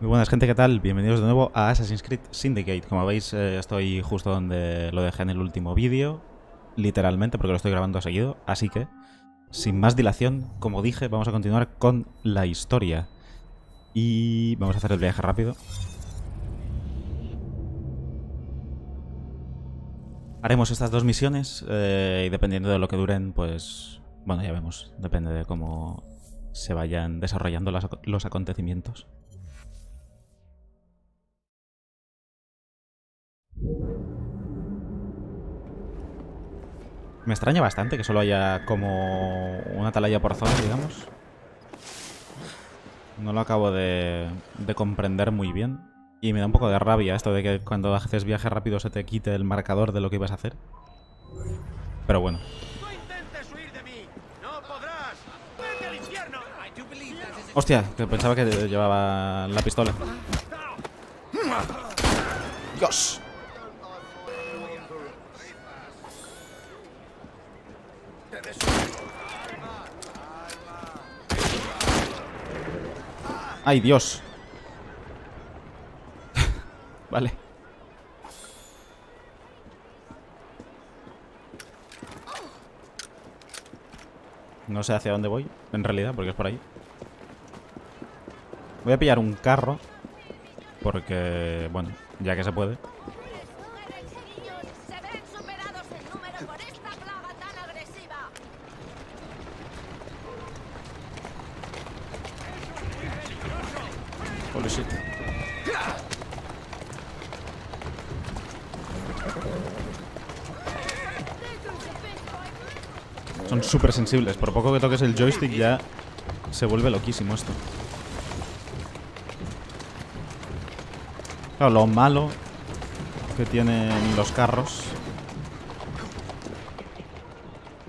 Muy buenas gente, ¿qué tal? Bienvenidos de nuevo a Assassin's Creed Syndicate. Como veis, eh, estoy justo donde lo dejé en el último vídeo, literalmente, porque lo estoy grabando seguido, así que, sin más dilación, como dije, vamos a continuar con la historia. Y vamos a hacer el viaje rápido. Haremos estas dos misiones eh, y dependiendo de lo que duren, pues, bueno, ya vemos, depende de cómo se vayan desarrollando las- los acontecimientos. Me extraña bastante que solo haya como una atalaya por zona, digamos. No lo acabo de, de comprender muy bien. Y me da un poco de rabia esto de que cuando haces viaje rápido se te quite el marcador de lo que ibas a hacer. Pero bueno. Hostia, que pensaba que llevaba la pistola. Dios. Ay, Dios. vale. No sé hacia dónde voy, en realidad, porque es por ahí. Voy a pillar un carro. Porque, bueno, ya que se puede. Súper sensibles. Por poco que toques el joystick ya se vuelve loquísimo esto. Claro, lo malo que tienen los carros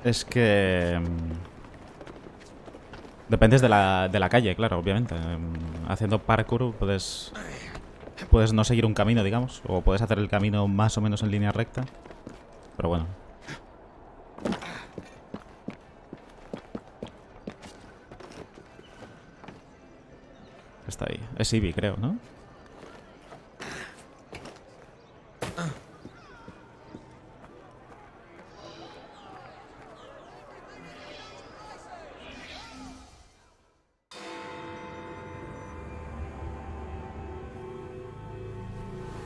es que... mm, Dependes de la, de la calle, claro, obviamente. Em, Haciendo parkour puedes, puedes no seguir un camino, digamos. O puedes hacer el camino más o menos en línea recta. Pero bueno. Está ahí. Es Eevee, creo, ¿no?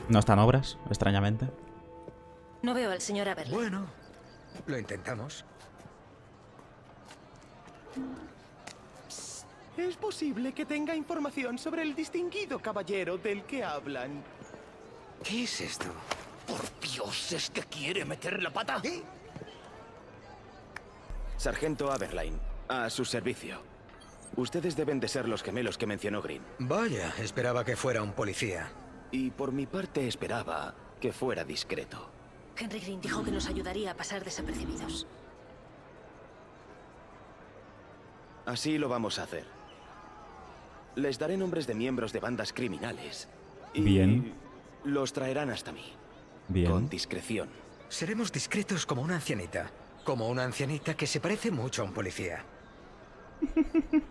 No están obras, extrañamente. No veo al señor Aberlin. Bueno, lo intentamos. Es posible que tenga información sobre el distinguido caballero del que hablan. ¿Qué es esto? Por Dios, ¿es que quiere meter la pata? Sargento Aberline, a su servicio. Ustedes deben de ser los gemelos que mencionó Green. Vaya, esperaba que fuera un policía. Y por mi parte esperaba que fuera discreto. Henry Green dijo que nos ayudaría a pasar desapercibidos. Así lo vamos a hacer. Les daré nombres de miembros de bandas criminales. Y Bien. Los traerán hasta mí. Bien. Con discreción. Seremos discretos como una ancianita. Como una ancianita que se parece mucho a un policía.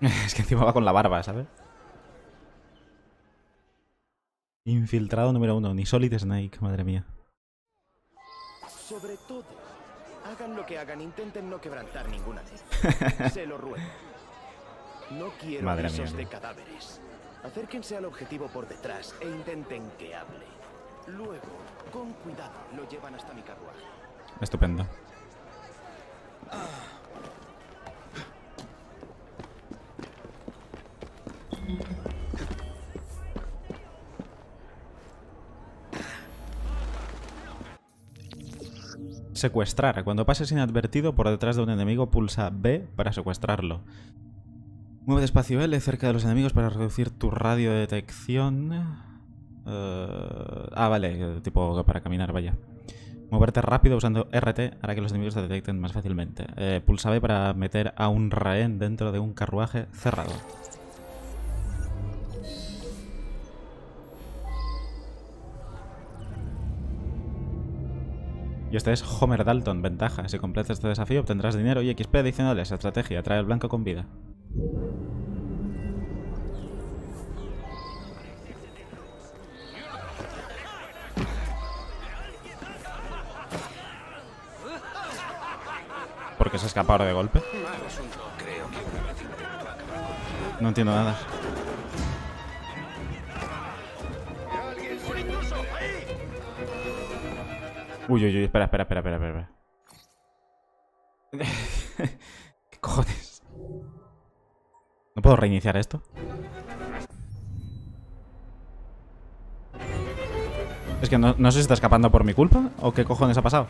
es que encima va con la barba, ¿sabes? Infiltrado número uno, ni Solid Snake, madre mía. Sobre todo, hagan lo que hagan, intenten no quebrantar ninguna ley. Se lo ruego. No quiero Madre mía. de cadáveres. Acérquense al objetivo por detrás e intenten que hable. Luego, con cuidado, lo llevan hasta mi carruaje. Estupendo. Secuestrar. Cuando pases inadvertido por detrás de un enemigo, pulsa B para secuestrarlo. Mueve despacio L cerca de los enemigos para reducir tu radio de detección. Eh, ah, vale, eh, tipo para caminar, vaya. Moverte rápido usando RT hará que los enemigos te detecten más fácilmente. Eh, pulsa B para meter a un rehén dentro de un carruaje cerrado. Y este es Homer Dalton, ventaja. Si completas este desafío obtendrás dinero y XP adicionales. Estrategia, trae al blanco con vida. ¿Por qué se escaparon de golpe? No entiendo nada. Uy, uy, uy, espera, espera, espera, espera, espera. ¿Qué cojones? ¿No puedo reiniciar esto? Es que no, no sé si está escapando por mi culpa o qué cojones ha pasado.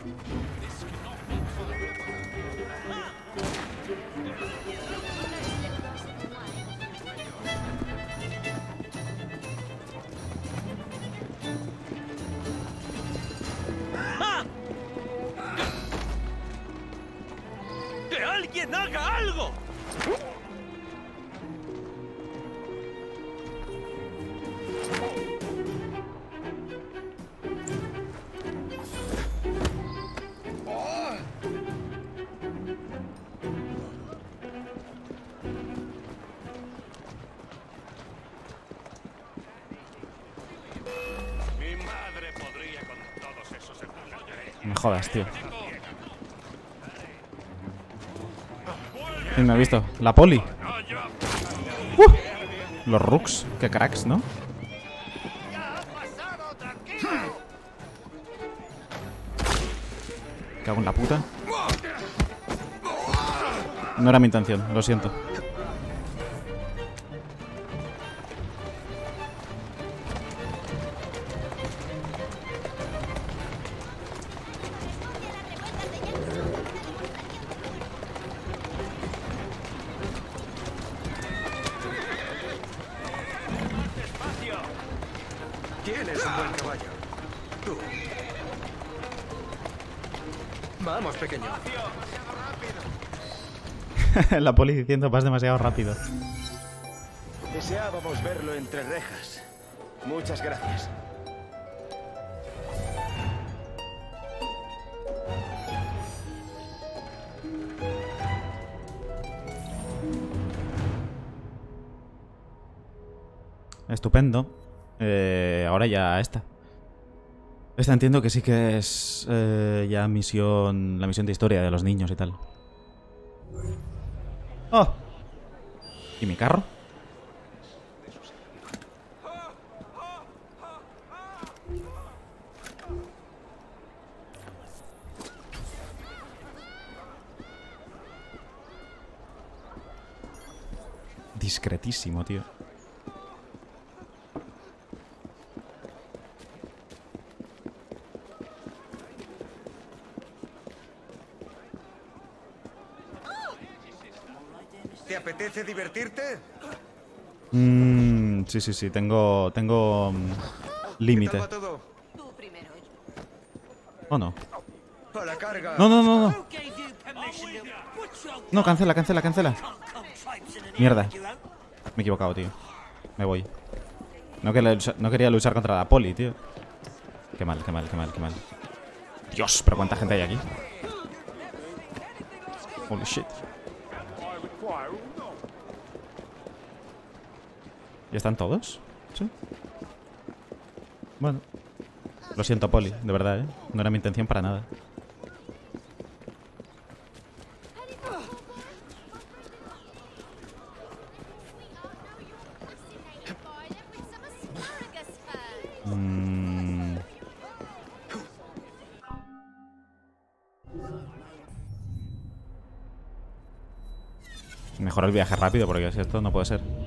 Jodas, tío. ¿Quién me ha visto? La poli. ¡Uh! Los rooks, qué cracks, ¿no? Cago en la puta. No era mi intención, lo siento. La poli diciendo vas demasiado rápido. Deseábamos verlo entre rejas. Muchas gracias. Estupendo. Eh, ahora ya esta. Esta entiendo que sí que es eh, ya misión. La misión de historia de los niños y tal. ¡Oh! ¿Y mi carro? Discretísimo, tío. ¿Te apetece divertirte? Mm, sí, sí, sí, tengo, tengo mm, límite. ¿O no? La carga. No, no, no, no. No, cancela, cancela, cancela. Mierda. Me he equivocado, tío. Me voy. No quería, luchar, no quería luchar contra la poli, tío. Qué mal, qué mal, qué mal, qué mal. Dios, pero cuánta gente hay aquí. Holy shit. ¿Ya están todos? Sí. Bueno. Lo siento, Poli, de verdad, ¿eh? No era mi intención para nada. Mm. Mejor el viaje rápido, porque si esto no puede ser.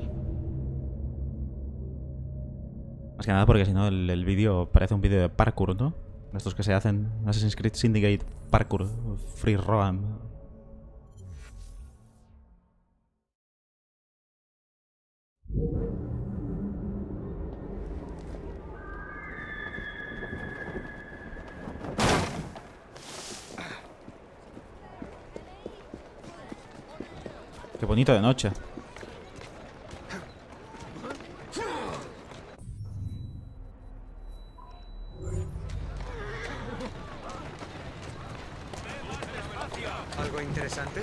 Que nada porque si no el, el vídeo parece un vídeo de parkour, ¿no? Estos que se hacen Assassin's Creed Syndicate Parkour, Free Roam. Qué bonito de noche. interesante?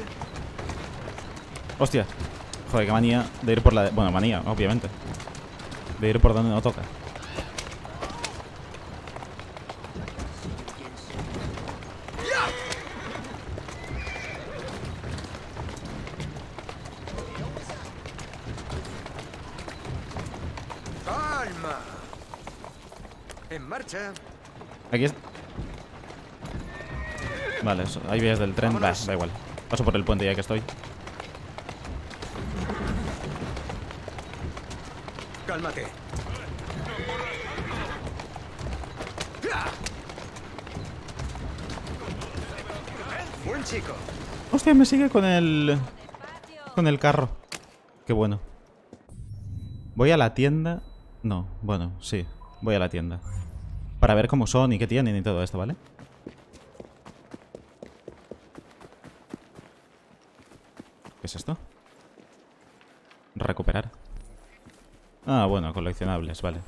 Hostia. Joder, qué manía de ir por la... De... Bueno, manía, obviamente. De ir por donde no toca. Aquí. Vale, eso- hay vías del tren. Da igual. Paso por el puente ya que estoy. Cálmate. Buen chico. Hostia, me sigue con el... Con el carro. Qué bueno. Voy a la tienda... No, bueno, sí. Voy a la tienda. Para ver cómo son y qué tienen y todo esto, ¿vale? ¿Qué es esto? Recuperar. Ah, bueno, coleccionables, vale.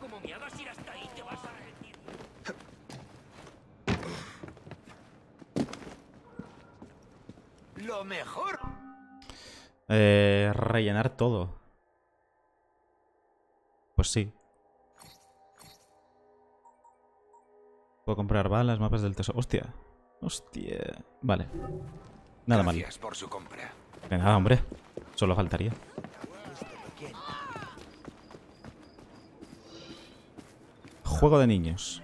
Como me hagas ir hasta ahí, te vas a arrepentir. Lo mejor. Eh, rellenar todo. Pues sí. Puedo comprar balas, mapas del tesoro. Hostia. Hostia. Vale. Nada mal. Gracias por su compra. De nada, hombre. Solo faltaría. Juego de niños.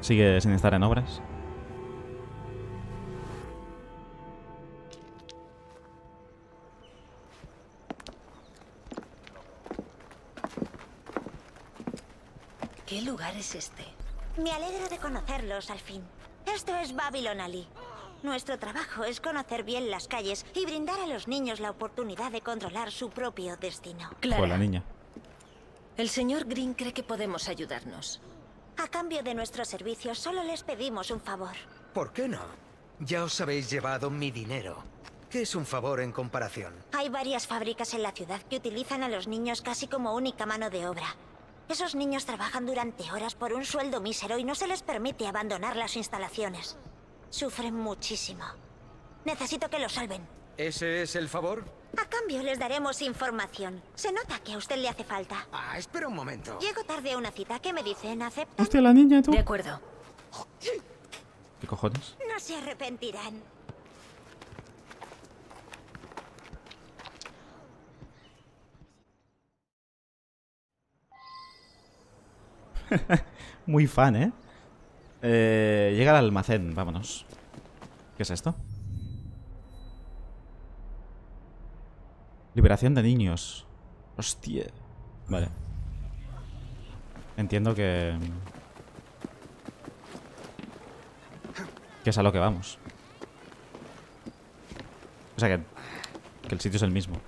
Sigue sin estar en obras. ¿Qué lugar es este? Me alegro de conocerlos al fin. Esto es Babylon Ali. Nuestro trabajo es conocer bien las calles y brindar a los niños la oportunidad de controlar su propio destino. Clara, Fue la niña. el señor Green cree que podemos ayudarnos. A cambio de nuestros servicios, solo les pedimos un favor. ¿Por qué no? Ya os habéis llevado mi dinero. ¿Qué es un favor en comparación? Hay varias fábricas en la ciudad que utilizan a los niños casi como única mano de obra. Esos niños trabajan durante horas por un sueldo mísero y no se les permite abandonar las instalaciones. Sufren muchísimo. Necesito que los salven. ¿Ese es el favor? A cambio les daremos información. Se nota que a usted le hace falta. Ah, espera un momento. Llego tarde a una cita. ¿Qué me dicen? ¿Aceptan? Hostia, la niña, tú. De acuerdo. ¿Qué cojones? No se arrepentirán. Muy fan, ¿eh? Eh, Llega al almacén, vámonos. ¿Qué es esto? Liberación de niños. Hostia. Vale. Entiendo que... Que es a lo que vamos. O sea que... Que el sitio es el mismo.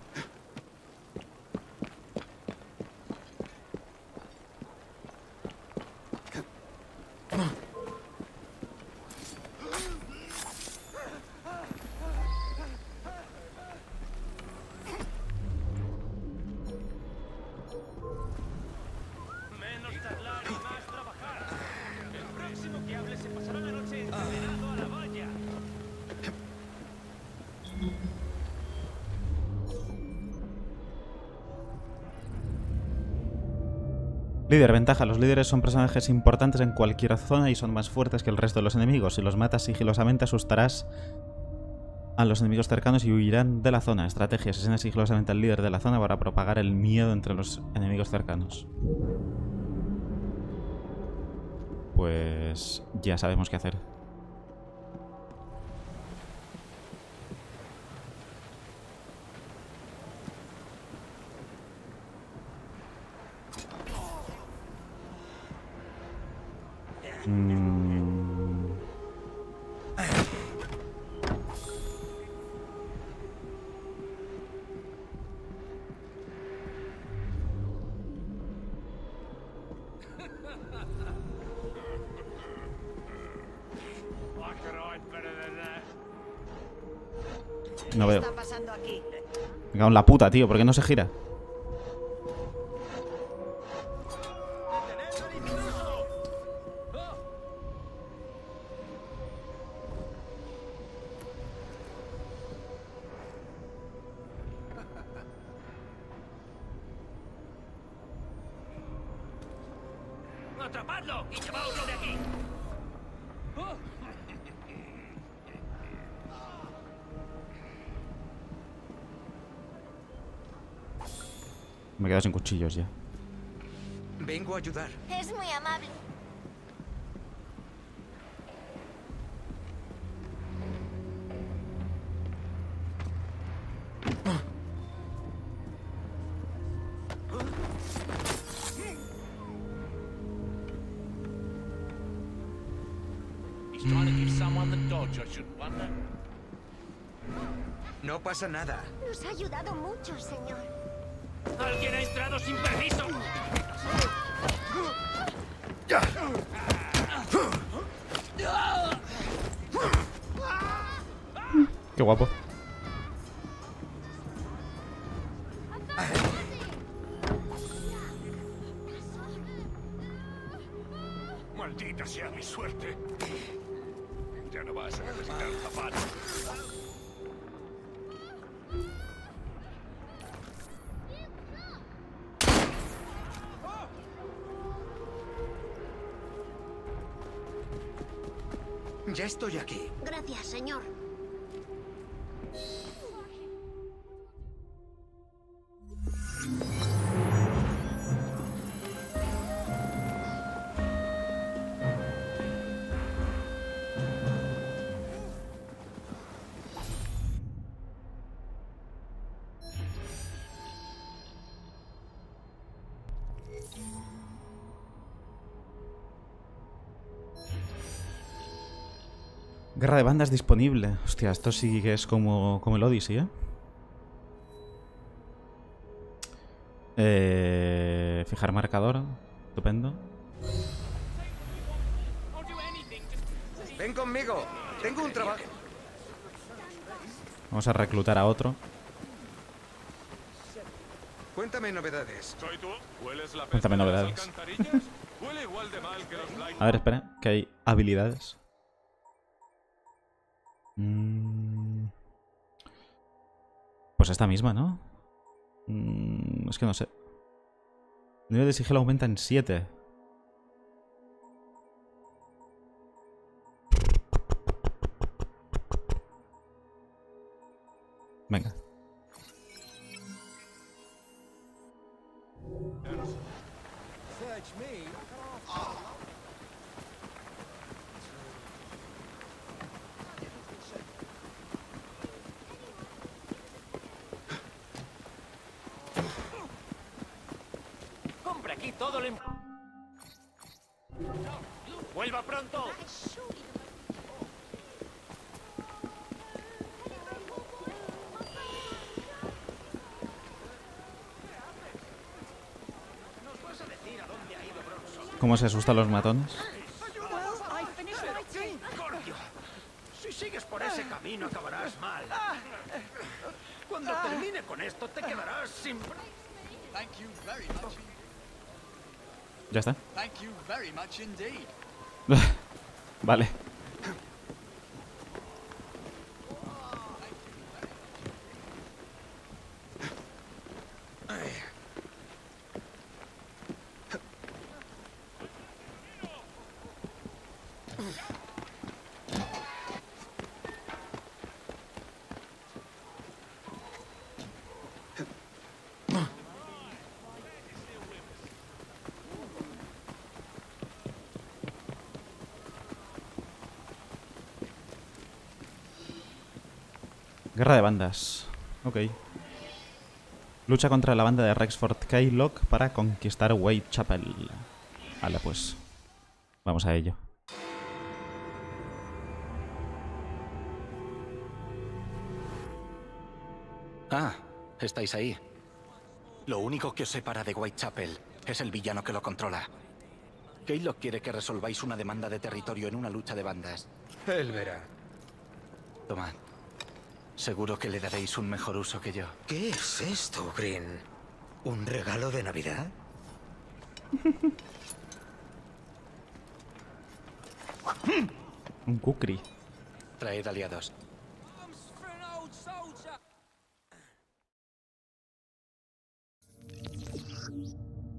Líder, ventaja. Los líderes son personajes importantes en cualquier zona y son más fuertes que el resto de los enemigos. Si los matas sigilosamente asustarás a los enemigos cercanos y huirán de la zona. Estrategia. Asesina sigilosamente al líder de la zona para propagar el miedo entre los enemigos cercanos. Pues ya sabemos qué hacer. No veo. Me cago en la puta, tío. ¿Por qué no se gira? Ayudar. Es muy amable. He's trying to give someone the dodge, I shouldn't wonder. No pasa nada. Nos ha ayudado mucho, señor. ¡Alguien ha entrado sin permiso! Qué guapo. Ya estoy aquí. Gracias, señor. Guerra de bandas disponible. Hostia, esto sí que es como, como el Odyssey, ¿eh? Eh, Fijar marcador. Estupendo. Ven conmigo. Tengo un trabajo. Vamos a reclutar a otro. Cuéntame novedades. ¿Soy tú? ¿Hueles la Cuéntame novedades. alcantarillas? Huele igual de mal que los Blight A ver, espera, que hay habilidades. Mm. Pues esta misma, ¿no? Mm, es que no sé. El nivel de sigilo aumenta en 7. Aquí todo lo im- ¡Vuelva pronto! ¿Cómo se asustan los matones? Gordio, si sigues por ese camino acabarás mal. Cuando termine con esto te quedarás sin... Thank you very much. Ya está. Vale. Guerra de bandas. Ok. Lucha contra la banda de Rexford Keylock para conquistar Whitechapel. Vale, pues. Vamos a ello. Ah, estáis ahí. Lo único que os separa de Whitechapel es el villano que lo controla. Keylock quiere que resolváis una demanda de territorio en una lucha de bandas. Él verá. Tomad. Seguro que le daréis un mejor uso que yo. ¿Qué es esto, Green? ¿Un regalo de Navidad? Un kukri. Traed aliados.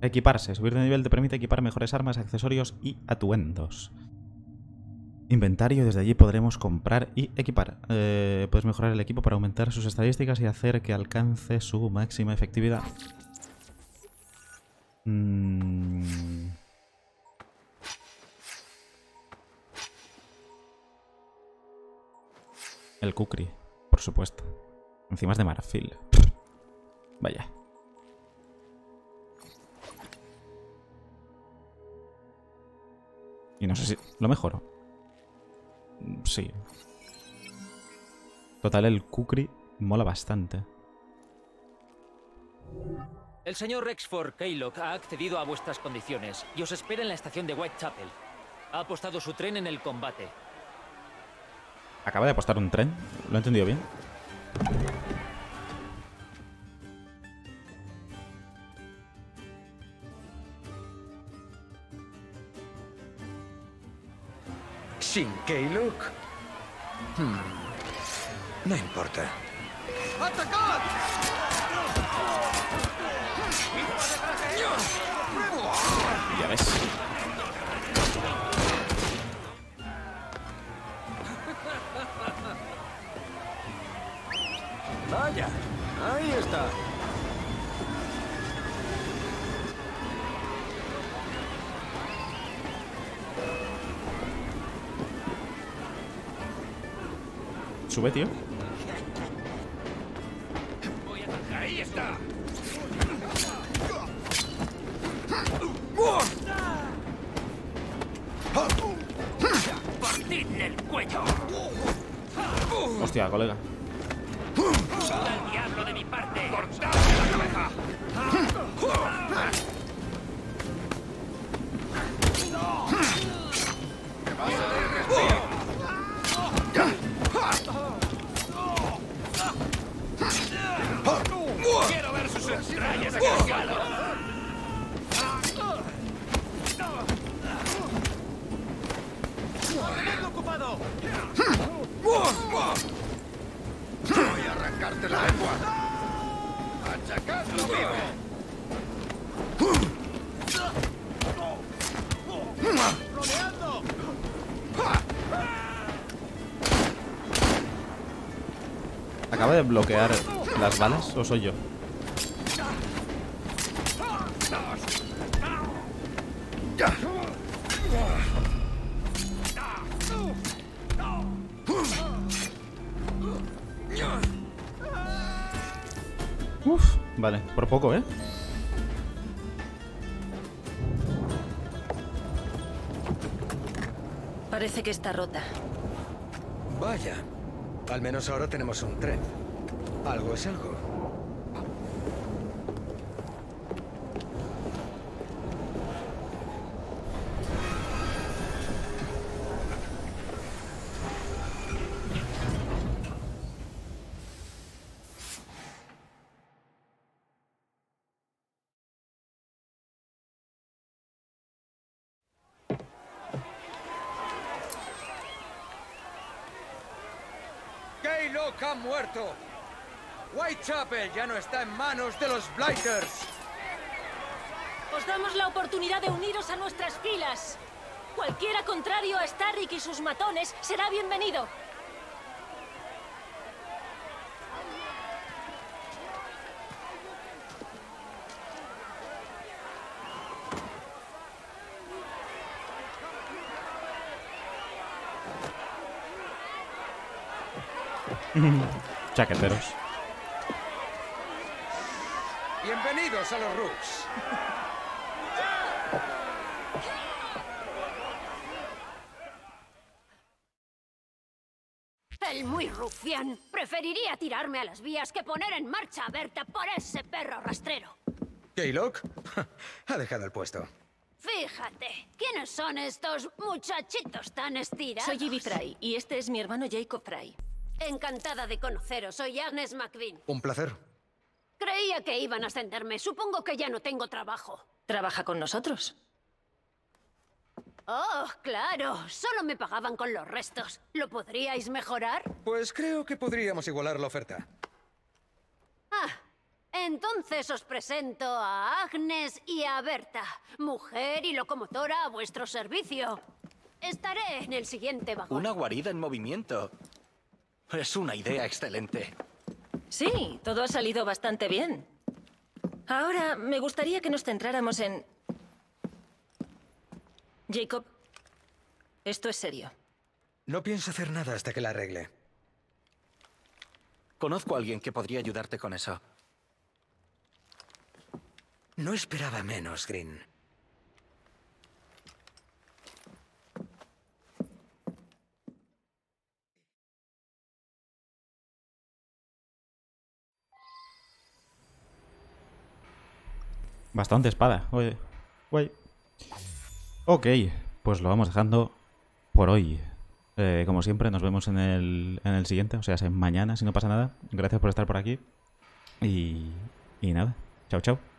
Equiparse. Subir de nivel te permite equipar mejores armas, accesorios y atuendos. Inventario. Desde allí podremos comprar y equipar. Eh, puedes mejorar el equipo para aumentar sus estadísticas y hacer que alcance su máxima efectividad. Mm. El Kukri, por supuesto. Encima es de marfil. Vaya. Y no sé si... ¿Lo mejoro? Sí. Total, el Kukri mola bastante. El señor Rexford Keylock ha accedido a vuestras condiciones y os espera en la estación de Whitechapel. Ha apostado su tren en el combate. Acaba de apostar un tren. ¿Lo he entendido bien? ¿Sin Keylook? Hmm. No importa. Ya ves. Vaya, ahí está. Sube, tío. Ahí está. El cuello. Hostia, colega. ¡Al diablo de de bloquear las balas o soy yo? Uf, vale, por poco, ¿eh? Parece que está rota. Vaya. Al menos ahora tenemos un tren. Algo es algo. Keylock ha muerto. Whitechapel ya no está en manos de los Blighters. Os damos la oportunidad de uniros a nuestras filas. Cualquiera contrario a Starrick y sus matones será bienvenido. Chaqueteros. Bienvenidos a los Rooks. El muy rufián. Preferiría tirarme a las vías que poner en marcha a Berta por ese perro rastrero. Keylock ha dejado el puesto. Fíjate, ¿quiénes son estos muchachitos tan estirados? Soy Ivy Fry y este es mi hermano Jacob Fry. Encantada de conoceros, soy Agnes McVean. Un placer. Creía que iban a ascenderme. Supongo que ya no tengo trabajo. ¿Trabaja con nosotros? Oh, claro. Solo me pagaban con los restos. ¿Lo podríais mejorar? Pues creo que podríamos igualar la oferta. Ah, Entonces os presento a Agnes y a Berta, mujer y locomotora a vuestro servicio. Estaré en el siguiente vagón. Una guarida en movimiento. Es una idea excelente. Sí, todo ha salido bastante bien. Ahora, me gustaría que nos centráramos en... Jacob, esto es serio. No pienso hacer nada hasta que la arregle. Conozco a alguien que podría ayudarte con eso. No esperaba menos, Green. Bastante espada. Oye, guay. Ok, pues lo vamos dejando por hoy. Eh, como siempre, nos vemos en el, en el siguiente, o sea, mañana, si no pasa nada. Gracias por estar por aquí. Y, y nada, chao, chao.